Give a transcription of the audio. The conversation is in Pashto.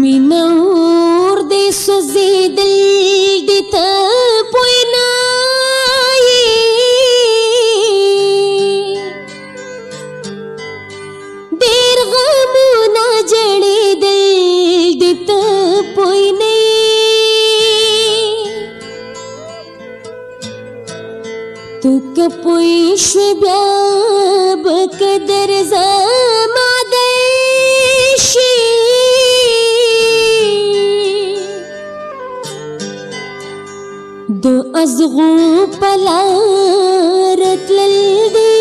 مینور دې سوزي دل دې ته پوینای ډېر غمونه جړې دل دې ته پوینې تو که پوي شو بیا د ازغو پلار تلل دی